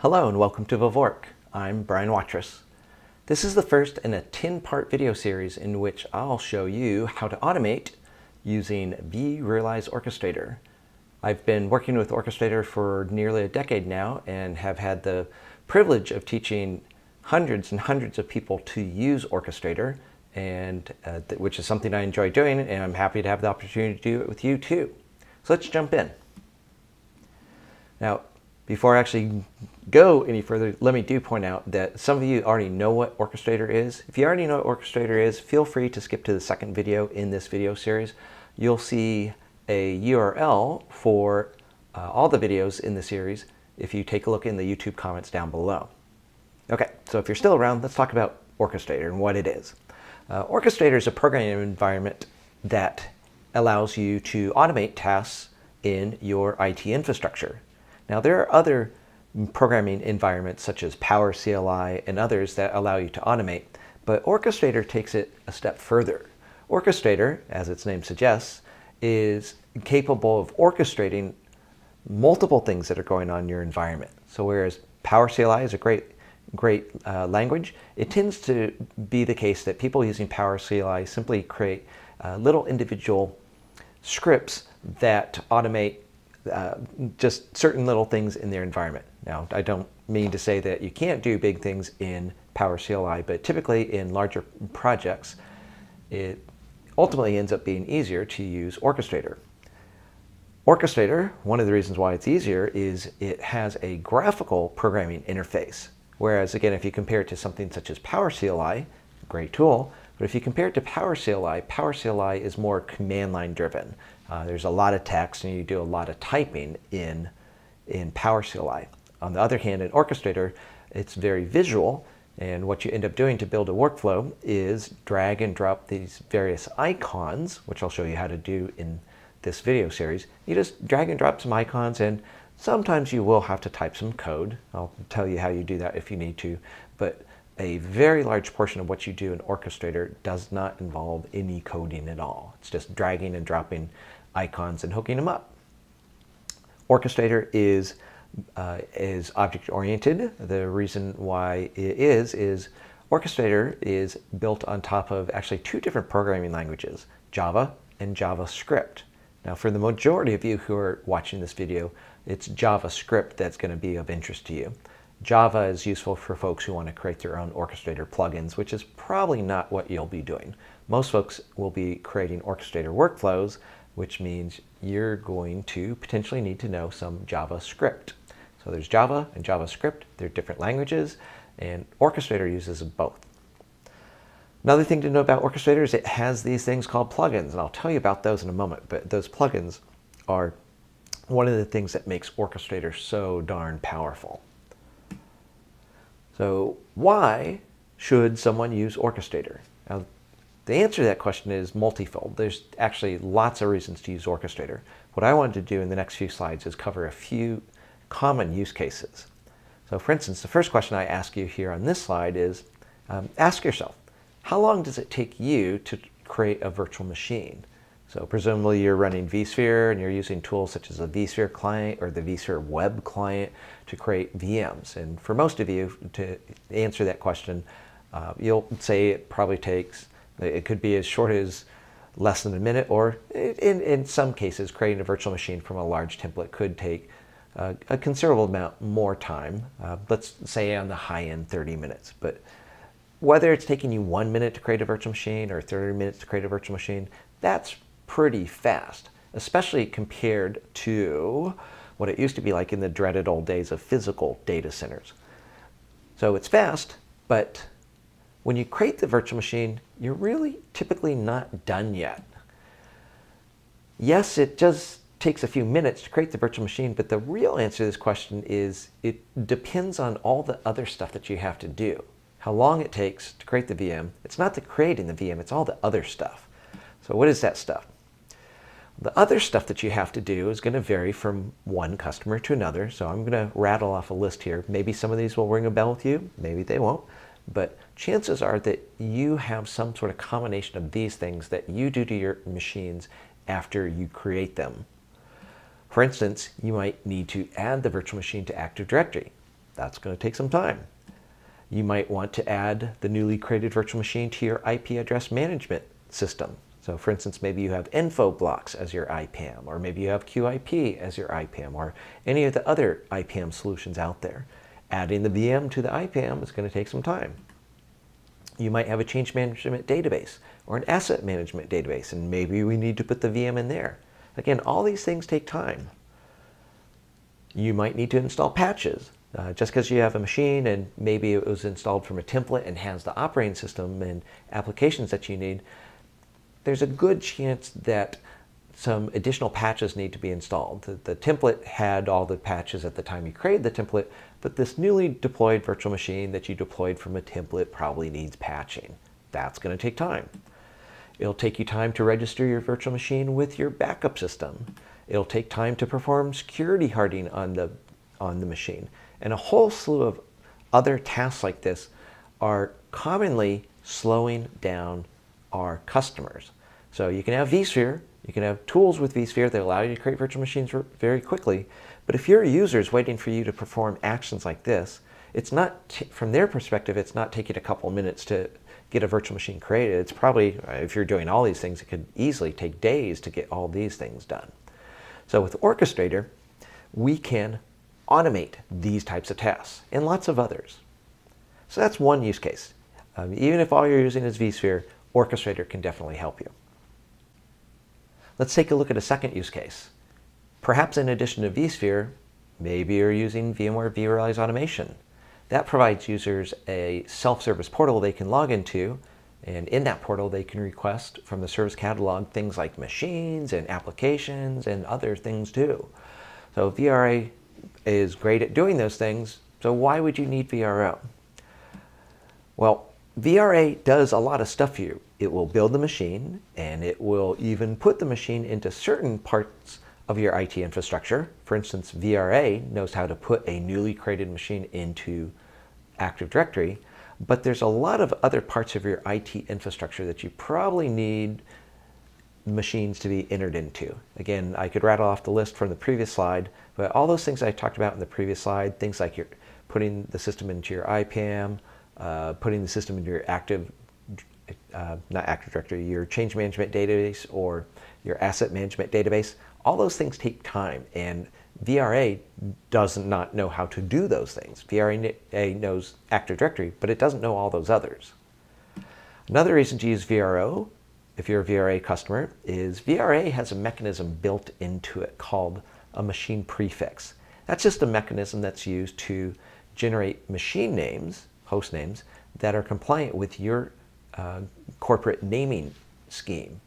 Hello and welcome to VVork. I'm Brian Watrous. This is the first in a 10-part video series in which I'll show you how to automate using vRealize Orchestrator. I've been working with Orchestrator for nearly a decade now and have had the privilege of teaching hundreds and hundreds of people to use Orchestrator, and uh, which is something I enjoy doing, and I'm happy to have the opportunity to do it with you too. So let's jump in. Now, before I actually go any further, let me do point out that some of you already know what Orchestrator is. If you already know what Orchestrator is, feel free to skip to the second video in this video series. You'll see a URL for uh, all the videos in the series if you take a look in the YouTube comments down below. Okay, so if you're still around, let's talk about Orchestrator and what it is. Uh, Orchestrator is a programming environment that allows you to automate tasks in your IT infrastructure. Now, there are other programming environments such as Power CLI and others that allow you to automate, but Orchestrator takes it a step further. Orchestrator, as its name suggests, is capable of orchestrating multiple things that are going on in your environment. So whereas Power CLI is a great great uh, language, it tends to be the case that people using Power CLI simply create uh, little individual scripts that automate uh, just certain little things in their environment. Now, I don't mean to say that you can't do big things in Power CLI, but typically in larger projects, it ultimately ends up being easier to use Orchestrator. Orchestrator, one of the reasons why it's easier is it has a graphical programming interface. Whereas again, if you compare it to something such as Power CLI, great tool, but if you compare it to Power CLI, Power CLI is more command line driven. Uh, there's a lot of text and you do a lot of typing in, in Power CLI. On the other hand, in Orchestrator, it's very visual and what you end up doing to build a workflow is drag and drop these various icons, which I'll show you how to do in this video series. You just drag and drop some icons and sometimes you will have to type some code. I'll tell you how you do that if you need to, but a very large portion of what you do in Orchestrator does not involve any coding at all. It's just dragging and dropping icons and hooking them up. Orchestrator is uh, is object oriented. The reason why it is is Orchestrator is built on top of actually two different programming languages, Java and JavaScript. Now for the majority of you who are watching this video, it's JavaScript that's going to be of interest to you. Java is useful for folks who want to create their own orchestrator plugins, which is probably not what you'll be doing. Most folks will be creating orchestrator workflows, which means you're going to potentially need to know some JavaScript. So there's Java and JavaScript. They're different languages, and Orchestrator uses both. Another thing to know about Orchestrator is it has these things called plugins, and I'll tell you about those in a moment, but those plugins are one of the things that makes Orchestrator so darn powerful. So why should someone use Orchestrator? Now, the answer to that question is multifold. There's actually lots of reasons to use Orchestrator. What I wanted to do in the next few slides is cover a few common use cases. So for instance, the first question I ask you here on this slide is, um, ask yourself, how long does it take you to create a virtual machine? So presumably you're running vSphere and you're using tools such as the vSphere client or the vSphere web client to create VMs. And for most of you, to answer that question, uh, you'll say it probably takes, it could be as short as less than a minute, or in, in some cases, creating a virtual machine from a large template could take uh, a considerable amount more time, uh, let's say on the high end 30 minutes. But whether it's taking you one minute to create a virtual machine or 30 minutes to create a virtual machine, that's pretty fast, especially compared to what it used to be like in the dreaded old days of physical data centers. So it's fast, but when you create the virtual machine, you're really typically not done yet. Yes, it just takes a few minutes to create the virtual machine, but the real answer to this question is it depends on all the other stuff that you have to do. How long it takes to create the VM. It's not the creating the VM, it's all the other stuff. So what is that stuff? The other stuff that you have to do is going to vary from one customer to another. So I'm going to rattle off a list here. Maybe some of these will ring a bell with you, maybe they won't. But chances are that you have some sort of combination of these things that you do to your machines after you create them. For instance, you might need to add the virtual machine to Active Directory. That's going to take some time. You might want to add the newly created virtual machine to your IP address management system. So for instance, maybe you have Infoblox as your IPAM, or maybe you have QIP as your IPAM, or any of the other IPAM solutions out there. Adding the VM to the IPAM is going to take some time. You might have a change management database or an asset management database, and maybe we need to put the VM in there. Again, all these things take time. You might need to install patches. Uh, just because you have a machine and maybe it was installed from a template and has the operating system and applications that you need, there's a good chance that some additional patches need to be installed. The, the, template had all the patches at the time you created the template, but this newly deployed virtual machine that you deployed from a template probably needs patching. That's going to take time. It'll take you time to register your virtual machine with your backup system. It'll take time to perform security hardening on the, on the machine. And a whole slew of other tasks like this are commonly slowing down our customers. So you can have vSphere, you can have tools with vSphere that allow you to create virtual machines very quickly, but if your user is waiting for you to perform actions like this, it's not, from their perspective, it's not taking a couple minutes to get a virtual machine created. It's probably, if you're doing all these things, it could easily take days to get all these things done. So with Orchestrator, we can automate these types of tasks and lots of others. So that's one use case. Um, even if all you're using is vSphere, Orchestrator can definitely help you. Let's take a look at a second use case. Perhaps in addition to vSphere, maybe you're using VMware vRealize Automation. That provides users a self-service portal they can log into, and in that portal they can request from the service catalog things like machines and applications and other things too. So VRA is great at doing those things, so why would you need VRO? Well, VRA does a lot of stuff for you. It will build the machine, and it will even put the machine into certain parts of your IT infrastructure. For instance, VRA knows how to put a newly created machine into Active Directory, but there's a lot of other parts of your IT infrastructure that you probably need machines to be entered into. Again, I could rattle off the list from the previous slide, but all those things I talked about in the previous slide, things like you're putting the system into your IPAM, uh, putting the system into your active, uh, not Active Directory, your change management database or your asset management database, all those things take time and VRA does not know how to do those things. VRA knows Active Directory, but it doesn't know all those others. Another reason to use VRO if you're a VRA customer, is VRA has a mechanism built into it called a machine prefix. That's just a mechanism that's used to generate machine names, host names, that are compliant with your uh, corporate naming scheme.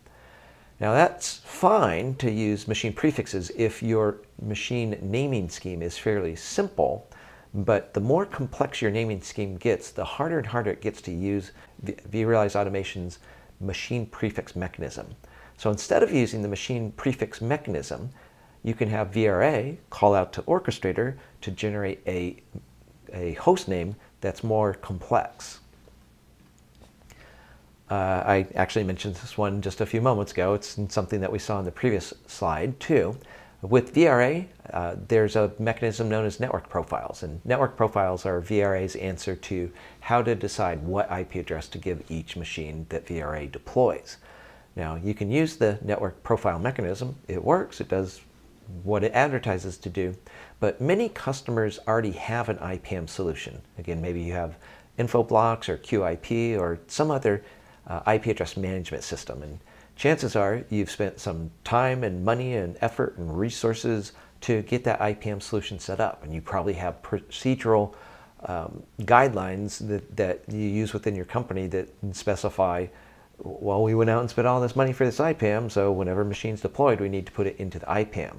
Now that's fine to use machine prefixes if your machine naming scheme is fairly simple, but the more complex your naming scheme gets, the harder and harder it gets to use vRealize Automation's machine prefix mechanism. So instead of using the machine prefix mechanism, you can have VRA call out to Orchestrator to generate a, a host name that's more complex. Uh, I actually mentioned this one just a few moments ago. It's something that we saw in the previous slide too. With VRA, uh, there's a mechanism known as network profiles, and network profiles are VRA's answer to how to decide what IP address to give each machine that VRA deploys. Now, you can use the network profile mechanism. It works. It does what it advertises to do, but many customers already have an IPAM solution. Again, maybe you have Infoblox or QIP or some other uh, IP address management system, and chances are you've spent some time and money and effort and resources to get that IPAM solution set up. And you probably have procedural um, guidelines that, that you use within your company that specify, well, we went out and spent all this money for this IPAM, so whenever machine's deployed, we need to put it into the IPAM,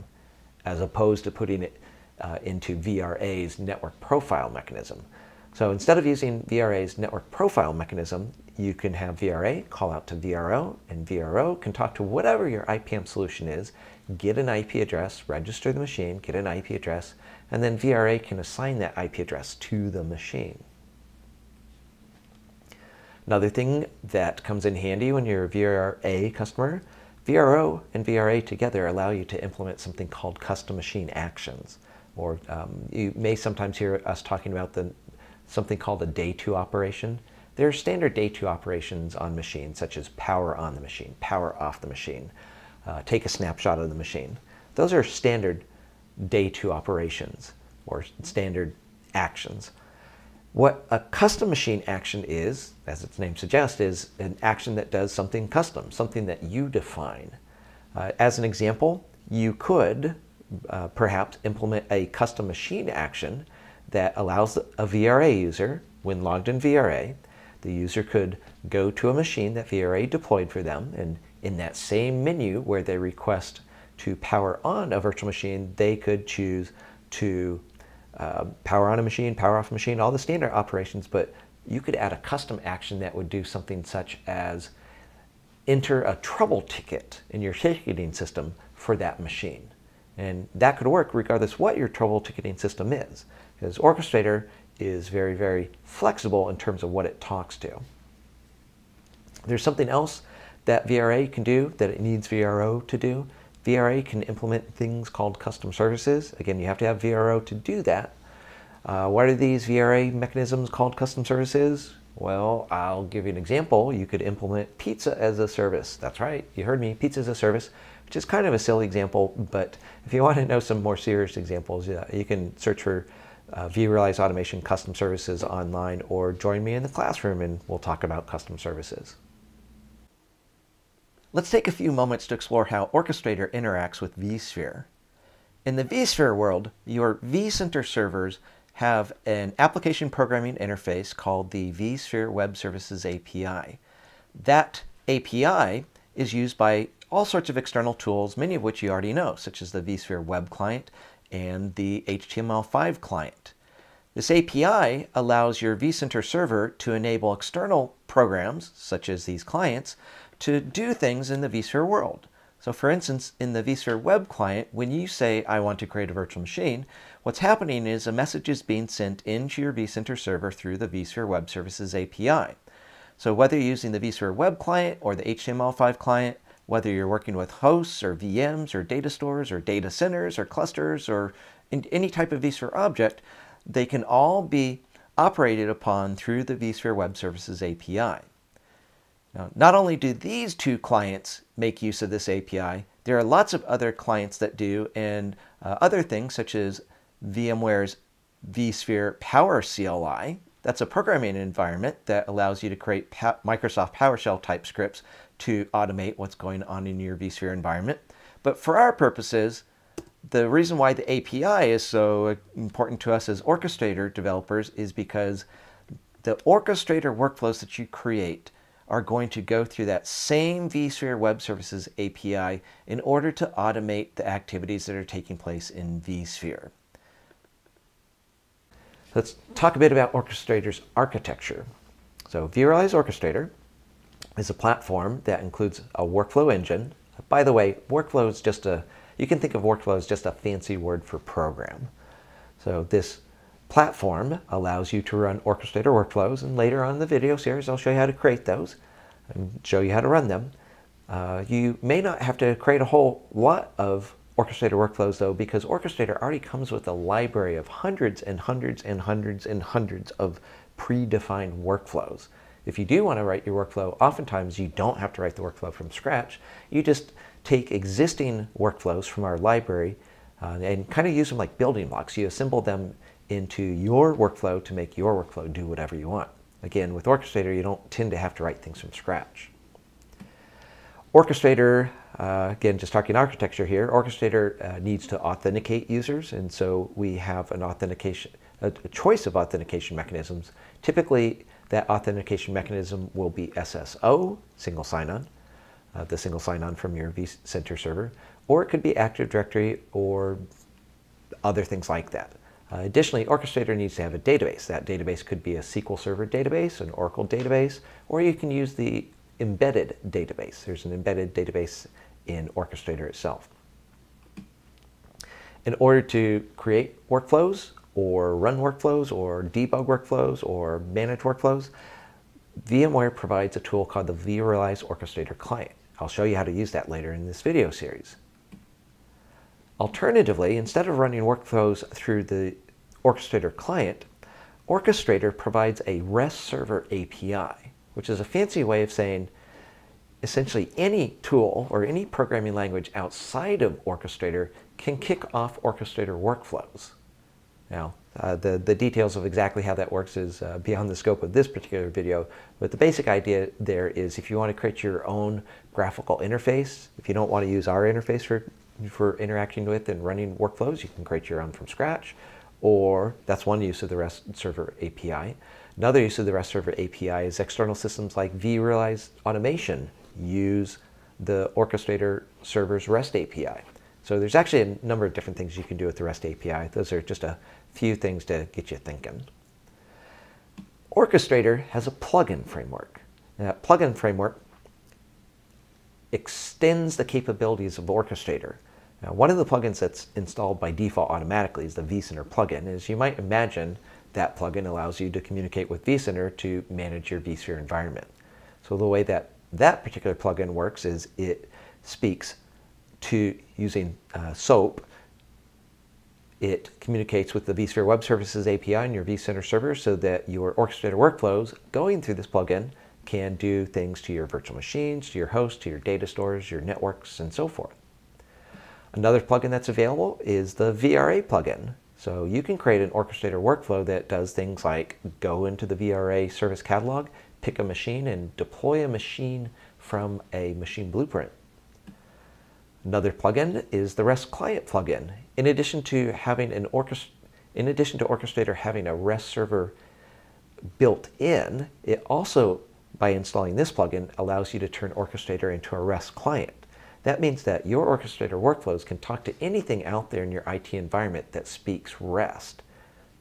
as opposed to putting it uh, into VRA's network profile mechanism. So instead of using VRA's network profile mechanism, you can have VRA call out to VRO, and VRO can talk to whatever your IPAM solution is, get an IP address, register the machine, get an IP address, and then VRA can assign that IP address to the machine. Another thing that comes in handy when you're a VRA customer, VRO and VRA together allow you to implement something called custom machine actions. or um, you may sometimes hear us talking about the, something called a day two operation. There are standard day two operations on machines, such as power on the machine, power off the machine, uh, take a snapshot of the machine. Those are standard day two operations or standard actions. What a custom machine action is, as its name suggests, is an action that does something custom, something that you define. Uh, as an example, you could uh, perhaps implement a custom machine action that allows a VRA user, when logged in VRA, the user could go to a machine that VRA deployed for them, and in that same menu where they request to power on a virtual machine, they could choose to uh, power on a machine, power off a machine, all the standard operations, but you could add a custom action that would do something such as enter a trouble ticket in your ticketing system for that machine. And that could work regardless what your trouble ticketing system is, because Orchestrator is very, very flexible in terms of what it talks to. There's something else that VRA can do that it needs VRO to do. VRA can implement things called custom services. Again, you have to have VRO to do that. Uh, what are these VRA mechanisms called custom services? Well, I'll give you an example. You could implement pizza as a service. That's right, you heard me, pizza as a service, which is kind of a silly example, but if you want to know some more serious examples, yeah, you can search for uh, vRealize Automation Custom Services online or join me in the classroom and we'll talk about custom services. Let's take a few moments to explore how Orchestrator interacts with vSphere. In the vSphere world, your vCenter servers have an application programming interface called the vSphere Web Services API. That API is used by all sorts of external tools, many of which you already know, such as the vSphere Web Client and the HTML5 client. This API allows your vCenter server to enable external programs, such as these clients, to do things in the vSphere world. So for instance, in the vSphere web client, when you say, I want to create a virtual machine, what's happening is a message is being sent into your vCenter server through the vSphere Web Services API. So whether you're using the vSphere web client or the HTML5 client, whether you're working with hosts or VMs or data stores or data centers or clusters or any type of vSphere object, they can all be operated upon through the vSphere Web Services API. Now, not only do these two clients make use of this API, there are lots of other clients that do, and uh, other things such as VMware's vSphere Power CLI. That's a programming environment that allows you to create Microsoft PowerShell type scripts to automate what's going on in your vSphere environment. But for our purposes, the reason why the API is so important to us as orchestrator developers is because the orchestrator workflows that you create are going to go through that same vSphere Web Services API in order to automate the activities that are taking place in vSphere. Let's talk a bit about Orchestrator's architecture. So vRealize Orchestrator is a platform that includes a workflow engine. By the way, workflow is just a, you can think of workflow as just a fancy word for program. So this platform allows you to run orchestrator workflows, and later on in the video series, I'll show you how to create those and show you how to run them. Uh, you may not have to create a whole lot of orchestrator workflows though, because orchestrator already comes with a library of hundreds and hundreds and hundreds and hundreds of predefined workflows. If you do want to write your workflow, oftentimes you don't have to write the workflow from scratch. You just take existing workflows from our library uh, and kind of use them like building blocks. You assemble them into your workflow to make your workflow do whatever you want. Again, with Orchestrator, you don't tend to have to write things from scratch. Orchestrator, uh, again, just talking architecture here, Orchestrator uh, needs to authenticate users, and so we have an authentication, a, a choice of authentication mechanisms. Typically, that authentication mechanism will be SSO, single sign-on, uh, the single sign-on from your vCenter server, or it could be Active Directory or other things like that. Uh, additionally, Orchestrator needs to have a database. That database could be a SQL Server database, an Oracle database, or you can use the embedded database. There's an embedded database in Orchestrator itself. In order to create workflows or run workflows or debug workflows or manage workflows, VMware provides a tool called the vRealize Orchestrator Client. I'll show you how to use that later in this video series. Alternatively, instead of running workflows through the Orchestrator client, Orchestrator provides a REST server API, which is a fancy way of saying essentially any tool or any programming language outside of Orchestrator can kick off Orchestrator workflows. Now, uh, the, the details of exactly how that works is uh, beyond the scope of this particular video, but the basic idea there is if you want to create your own graphical interface, if you don't want to use our interface for, for interacting with and running workflows, you can create your own from scratch, or that's one use of the REST Server API. Another use of the REST Server API is external systems like vRealize Automation use the Orchestrator Server's REST API. So there's actually a number of different things you can do with the REST API. Those are just a few things to get you thinking. Orchestrator has a plugin framework. that plugin framework extends the capabilities of Orchestrator. Now, one of the plugins that's installed by default automatically is the vCenter plugin. As you might imagine, that plugin allows you to communicate with vCenter to manage your vSphere environment. So the way that that particular plugin works is it speaks to using uh, SOAP. It communicates with the vSphere Web Services API and your vCenter server so that your orchestrator workflows going through this plugin can do things to your virtual machines, to your hosts, to your data stores, your networks, and so forth. Another plugin that's available is the VRA plugin. So you can create an orchestrator workflow that does things like go into the VRA service catalog, pick a machine, and deploy a machine from a machine blueprint. Another plugin is the REST client plugin. In addition to having an orchest in addition to Orchestrator having a REST server built in, it also, by installing this plugin, allows you to turn Orchestrator into a REST client. That means that your Orchestrator workflows can talk to anything out there in your IT environment that speaks REST,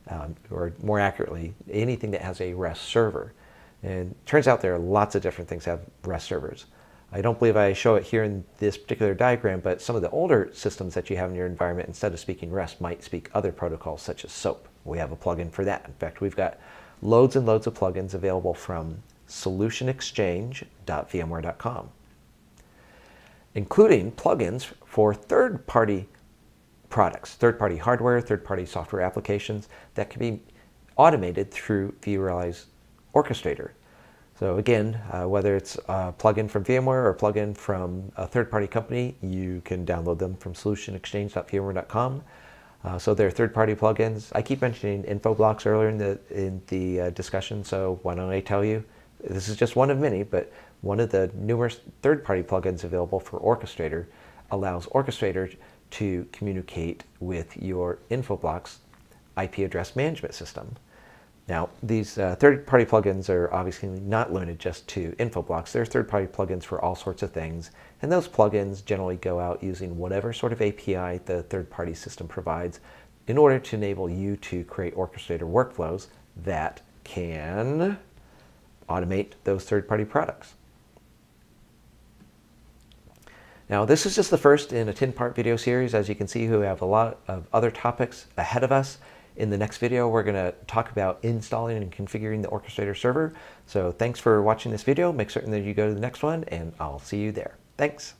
um, or more accurately, anything that has a REST server. And turns out there are lots of different things that have REST servers. I don't believe I show it here in this particular diagram, but some of the older systems that you have in your environment, instead of speaking REST, might speak other protocols such as SOAP. We have a plugin for that. In fact, we've got loads and loads of plugins available from solutionexchange.vmware.com, including plugins for third-party products, third-party hardware, third-party software applications that can be automated through vRealize Orchestrator. So again, uh, whether it's a plugin from VMware or a plugin from a third-party company, you can download them from solutionexchange.vmware.com. Uh, so they're third-party plugins. I keep mentioning Infoblox earlier in the in the uh, discussion, so why don't I tell you? This is just one of many, but one of the numerous third-party plugins available for Orchestrator allows Orchestrator to communicate with your Infoblox IP address management system. Now, these uh, third-party plugins are obviously not limited just to Infoblox. There are third-party plugins for all sorts of things, and those plugins generally go out using whatever sort of API the third-party system provides in order to enable you to create orchestrator workflows that can automate those third-party products. Now, this is just the first in a 10-part video series. As you can see, we have a lot of other topics ahead of us. In the next video, we're going to talk about installing and configuring the Orchestrator server. So thanks for watching this video. Make certain that you go to the next one, and I'll see you there. Thanks.